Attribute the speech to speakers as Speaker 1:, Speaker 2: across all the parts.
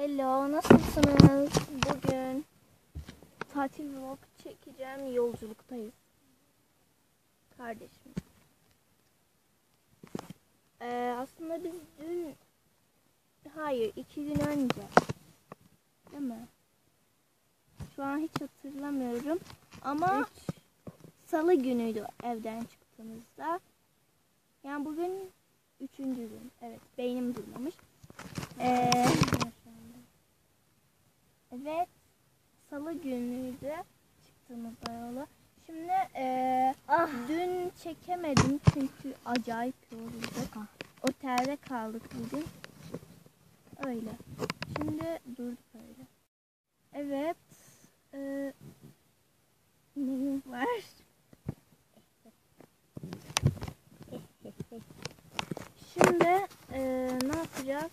Speaker 1: Hello, nasılsınız? Bugün tatil vlog çekeceğim. Yolculuktayız. Kardeşim. Ee, aslında biz dün, hayır iki gün önce, değil mi? Şu an hiç hatırlamıyorum. Ama salı günüydü evden çıktığımızda. Yani bugün üçüncü gün. Evet, beynim durmamış. Ee, evet, salı günüydü çıktığımızda yola. Şimdi ee, dün çekemedim çünkü acayip yorulduk. Otelde kaldık bugün. Öyle. Şimdi durduk öyle. Evet. ee, neyim var? Şimdi ee, ne yapacağız?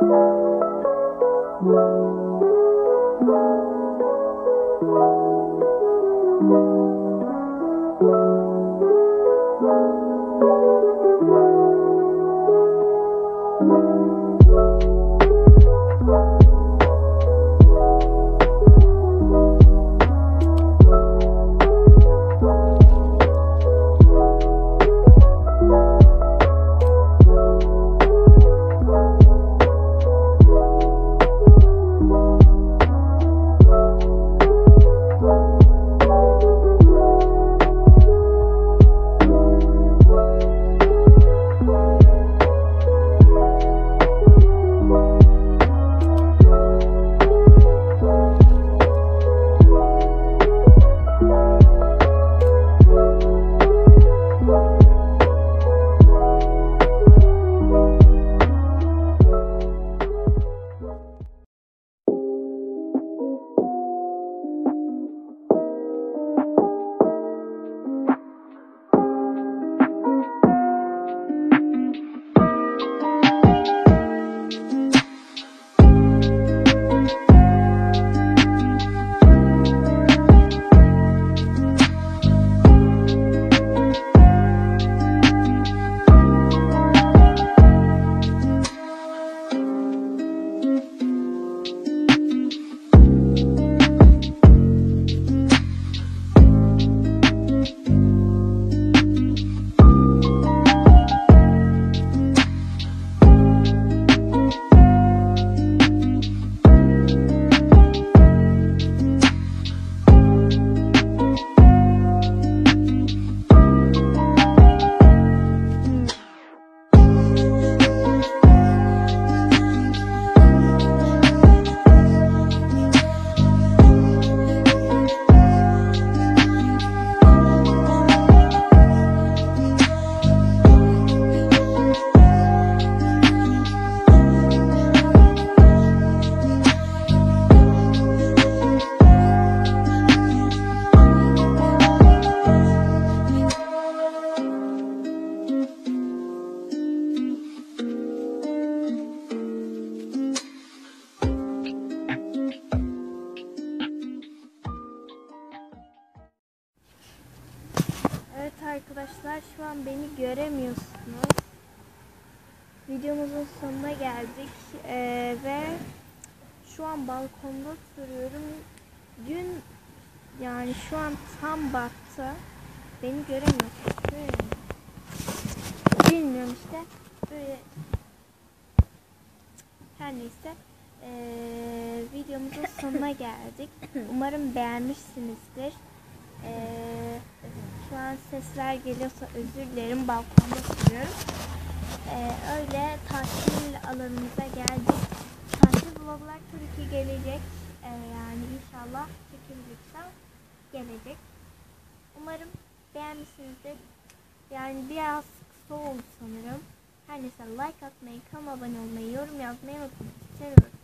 Speaker 1: Música Ne yap-
Speaker 2: Bekleyeceğim söyleyeceğim.
Speaker 1: göremiyorsunuz. Videomuzun sonuna geldik Ee, ve şu an balkonda oturuyorum. Gün yani şu an tam battı. Beni göremiyorsunuz. Bilmiyorum işte. Böyle her neyse. Ee, videomuzun sonuna geldik. Umarım beğenmişsinizdir. Ee, şu an sesler geliyorsa özür dilerim. Balkonda oturuyorum. Ee, öyle tatil alanımıza geldik. Tatil vloglar tabii ki gelecek. Ee, yani inşallah çekildikten gelecek. Umarım beğenmişsinizdir. Yani biraz kısa oldu sanırım. Her neyse like atmayı, kanalıma abone olmayı, yorum yazmayı unutmayın. Seviyorum.